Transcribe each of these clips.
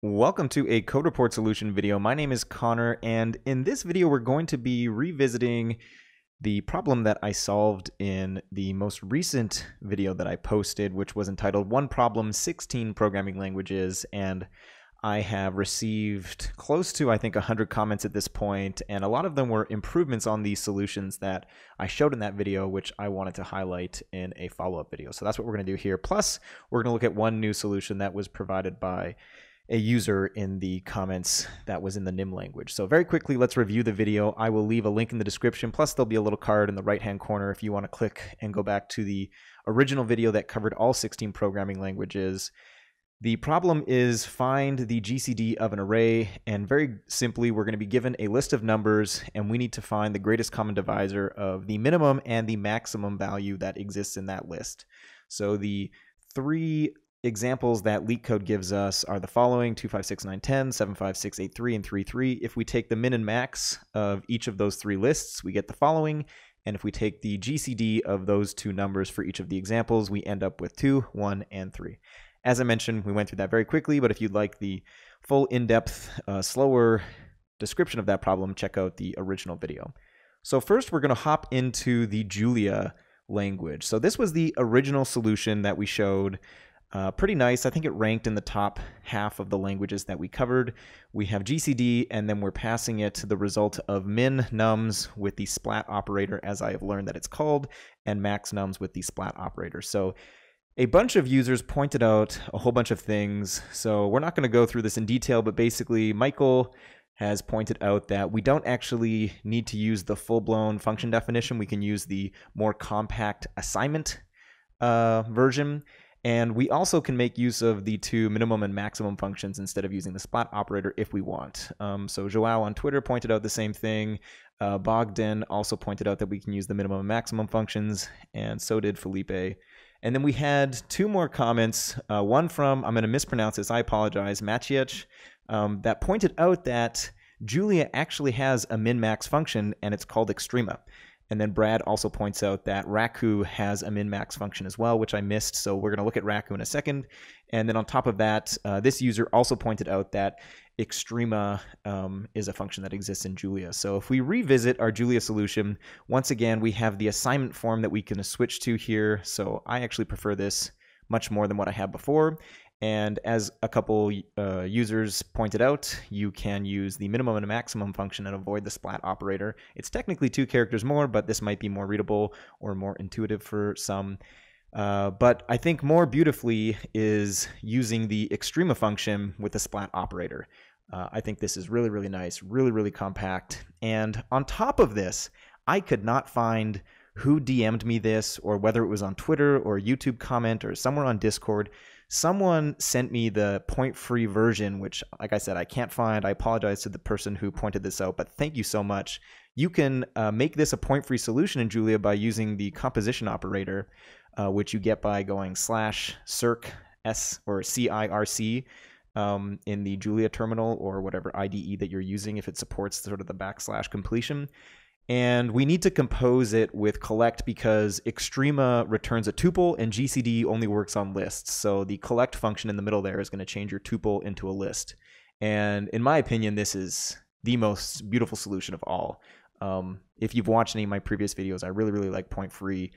Welcome to a code report solution video. My name is Connor, and in this video, we're going to be revisiting the problem that I solved in the most recent video that I posted, which was entitled One Problem 16 Programming Languages. And I have received close to, I think, 100 comments at this point, and a lot of them were improvements on these solutions that I showed in that video, which I wanted to highlight in a follow up video. So that's what we're going to do here. Plus, we're going to look at one new solution that was provided by a user in the comments that was in the Nim language. So very quickly, let's review the video. I will leave a link in the description. Plus, there'll be a little card in the right-hand corner if you want to click and go back to the original video that covered all 16 programming languages. The problem is find the GCD of an array, and very simply, we're going to be given a list of numbers, and we need to find the greatest common divisor of the minimum and the maximum value that exists in that list. So the three examples that LeetCode gives us are the following 256910, 75683, and 33. If we take the min and max of each of those three lists, we get the following. And if we take the GCD of those two numbers for each of the examples, we end up with 2, 1, and 3. As I mentioned, we went through that very quickly, but if you'd like the full in-depth, uh, slower description of that problem, check out the original video. So first, we're going to hop into the Julia language. So this was the original solution that we showed uh, pretty nice. I think it ranked in the top half of the languages that we covered. We have GCD, and then we're passing it to the result of min nums with the splat operator, as I have learned that it's called, and max nums with the splat operator. So a bunch of users pointed out a whole bunch of things. So we're not going to go through this in detail, but basically, Michael has pointed out that we don't actually need to use the full-blown function definition. We can use the more compact assignment uh, version. And we also can make use of the two minimum and maximum functions instead of using the splat operator if we want. Um, so Joao on Twitter pointed out the same thing. Uh, Bogdan also pointed out that we can use the minimum and maximum functions, and so did Felipe. And then we had two more comments. Uh, one from, I'm going to mispronounce this, I apologize, Maciej, um, that pointed out that Julia actually has a min-max function, and it's called Extrema. And then Brad also points out that Raku has a min-max function as well, which I missed. So we're going to look at Raku in a second. And then on top of that, uh, this user also pointed out that Extrema um, is a function that exists in Julia. So if we revisit our Julia solution, once again, we have the assignment form that we can switch to here. So I actually prefer this much more than what I had before. And as a couple uh, users pointed out, you can use the minimum and maximum function and avoid the splat operator. It's technically two characters more, but this might be more readable or more intuitive for some. Uh, but I think more beautifully is using the extrema function with the splat operator. Uh, I think this is really, really nice, really, really compact. And on top of this, I could not find who DM'd me this or whether it was on Twitter or YouTube comment or somewhere on Discord someone sent me the point free version, which, like I said, I can't find. I apologize to the person who pointed this out, but thank you so much. You can uh, make this a point free solution in Julia by using the composition operator, uh, which you get by going slash circ s or circ um, in the Julia terminal or whatever IDE that you're using if it supports sort of the backslash completion. And we need to compose it with collect because Extrema returns a tuple and GCD only works on lists. So the collect function in the middle there is going to change your tuple into a list. And in my opinion, this is the most beautiful solution of all. Um, if you've watched any of my previous videos, I really, really like point free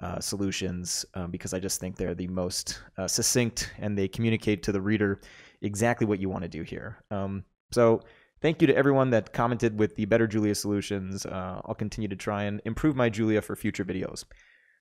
uh, solutions um, because I just think they're the most uh, succinct and they communicate to the reader exactly what you want to do here. Um, so Thank you to everyone that commented with the better Julia solutions. Uh, I'll continue to try and improve my Julia for future videos.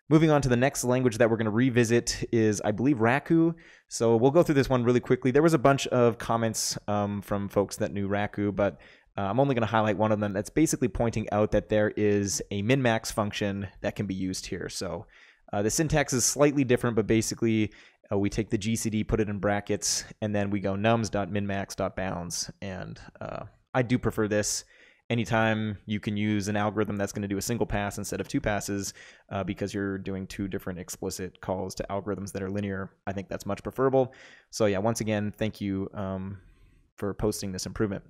Moving on to the next language that we're going to revisit is, I believe, Raku. So we'll go through this one really quickly. There was a bunch of comments um, from folks that knew Raku, but uh, I'm only going to highlight one of them that's basically pointing out that there is a min-max function that can be used here. So uh, the syntax is slightly different, but basically uh, we take the GCD, put it in brackets, and then we go nums.minmax.bounds. And uh, I do prefer this. Anytime you can use an algorithm that's going to do a single pass instead of two passes uh, because you're doing two different explicit calls to algorithms that are linear, I think that's much preferable. So yeah, once again, thank you um, for posting this improvement.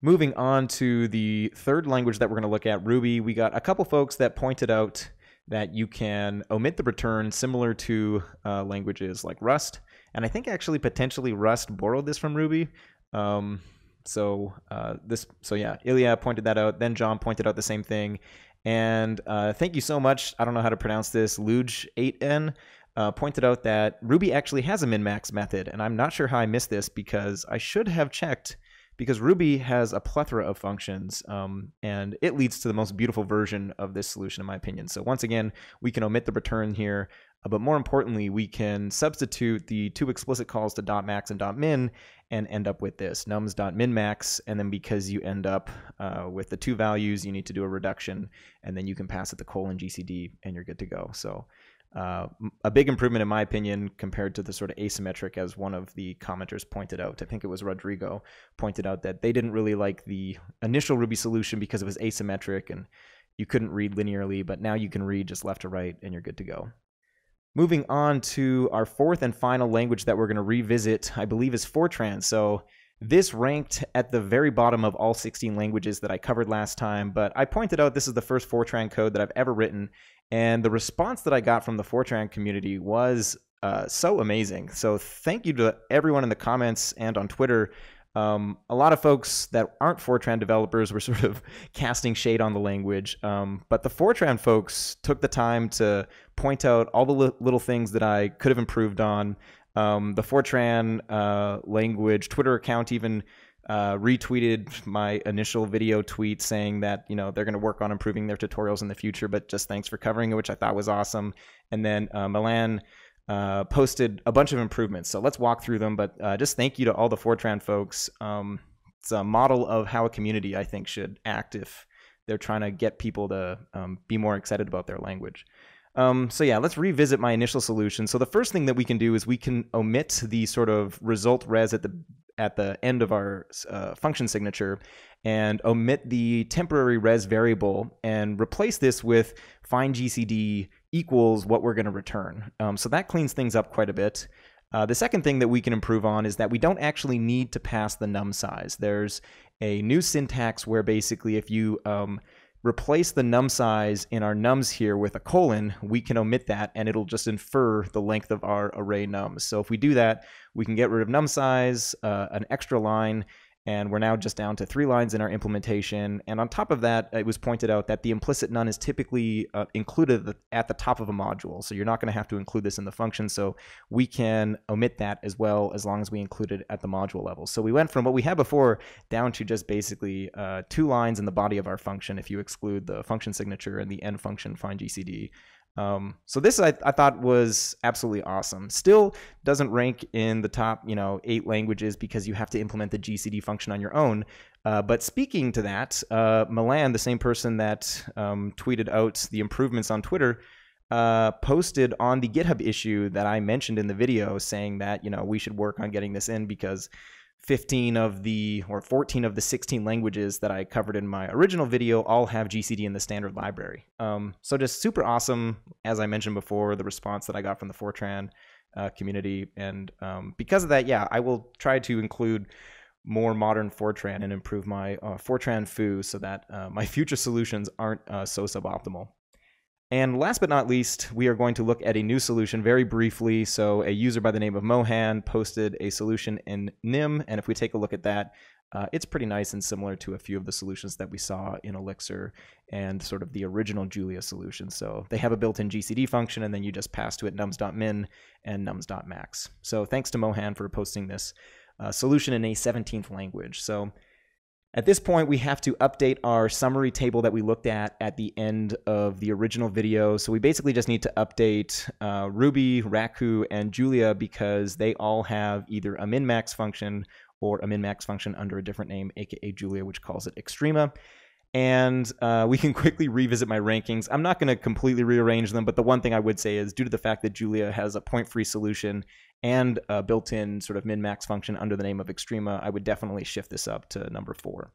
Moving on to the third language that we're going to look at, Ruby, we got a couple folks that pointed out that you can omit the return similar to uh, languages like Rust. and I think actually potentially Rust borrowed this from Ruby. Um, so uh, this, so yeah, Ilya pointed that out. Then John pointed out the same thing. And uh, thank you so much. I don't know how to pronounce this. Luge8n uh, pointed out that Ruby actually has a min-max method, and I'm not sure how I missed this because I should have checked because Ruby has a plethora of functions, um, and it leads to the most beautiful version of this solution, in my opinion. So once again, we can omit the return here, uh, but more importantly, we can substitute the two explicit calls to .max and .min and end up with this nums.minmax, and then because you end up uh, with the two values, you need to do a reduction, and then you can pass it the colon GCD, and you're good to go. So uh, a big improvement, in my opinion, compared to the sort of asymmetric, as one of the commenters pointed out. I think it was Rodrigo pointed out that they didn't really like the initial Ruby solution because it was asymmetric and you couldn't read linearly, but now you can read just left to right and you're good to go. Moving on to our fourth and final language that we're going to revisit, I believe, is Fortran. So this ranked at the very bottom of all 16 languages that I covered last time, but I pointed out this is the first Fortran code that I've ever written, and the response that I got from the Fortran community was uh, so amazing. So thank you to everyone in the comments and on Twitter. Um, a lot of folks that aren't Fortran developers were sort of casting shade on the language, um, but the Fortran folks took the time to point out all the li little things that I could have improved on. Um, the Fortran uh, language Twitter account even uh, retweeted my initial video tweet saying that you know they're going to work on improving their tutorials in the future, but just thanks for covering it, which I thought was awesome. And then uh, Milan uh, posted a bunch of improvements, so let's walk through them. But uh, just thank you to all the Fortran folks. Um, it's a model of how a community I think should act if they're trying to get people to um, be more excited about their language. Um, so yeah, let's revisit my initial solution. So the first thing that we can do is we can omit the sort of result res at the at the end of our uh, function signature and omit the temporary res variable and replace this with find GCD equals what we're going to return. Um, so that cleans things up quite a bit. Uh, the second thing that we can improve on is that we don't actually need to pass the num size. There's a new syntax where basically if you um, replace the num size in our nums here with a colon, we can omit that and it'll just infer the length of our array nums. So if we do that, we can get rid of num size, uh, an extra line, and we're now just down to three lines in our implementation. And on top of that, it was pointed out that the implicit none is typically uh, included at the top of a module. So you're not going to have to include this in the function. So we can omit that as well as long as we include it at the module level. So we went from what we had before down to just basically uh, two lines in the body of our function if you exclude the function signature and the end function find GCD. Um, so this I, I thought was absolutely awesome. Still doesn't rank in the top, you know, eight languages because you have to implement the GCD function on your own. Uh, but speaking to that, uh, Milan, the same person that um, tweeted out the improvements on Twitter, uh, posted on the GitHub issue that I mentioned in the video, saying that you know we should work on getting this in because 15 of the or 14 of the 16 languages that I covered in my original video all have GCD in the standard library. Um, so just super awesome, as I mentioned before, the response that I got from the Fortran uh, community, and um, because of that, yeah, I will try to include more modern Fortran and improve my uh, Fortran foo so that uh, my future solutions aren't uh, so suboptimal. And last but not least, we are going to look at a new solution very briefly. So a user by the name of Mohan posted a solution in Nim, and if we take a look at that, uh, it's pretty nice and similar to a few of the solutions that we saw in Elixir and sort of the original Julia solution. So they have a built-in GCD function, and then you just pass to it nums.min and nums.max. So thanks to Mohan for posting this uh, solution in a 17th language. So at this point, we have to update our summary table that we looked at at the end of the original video. So we basically just need to update uh, Ruby, Raku, and Julia because they all have either a min-max function or a min-max function under a different name, aka Julia, which calls it Extrema and uh, we can quickly revisit my rankings. I'm not going to completely rearrange them, but the one thing I would say is due to the fact that Julia has a point-free solution and a built-in sort of min-max function under the name of Extrema, I would definitely shift this up to number four.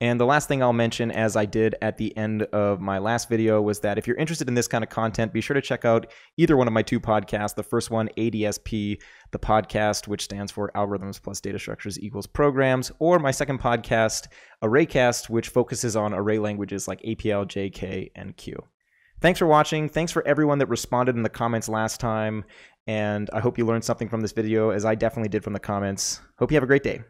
And the last thing I'll mention, as I did at the end of my last video, was that if you're interested in this kind of content, be sure to check out either one of my two podcasts. The first one, ADSP, the podcast, which stands for Algorithms Plus Data Structures Equals Programs, or my second podcast, ArrayCast, which focuses on array languages like APL, JK, and Q. Thanks for watching. Thanks for everyone that responded in the comments last time. And I hope you learned something from this video, as I definitely did from the comments. Hope you have a great day.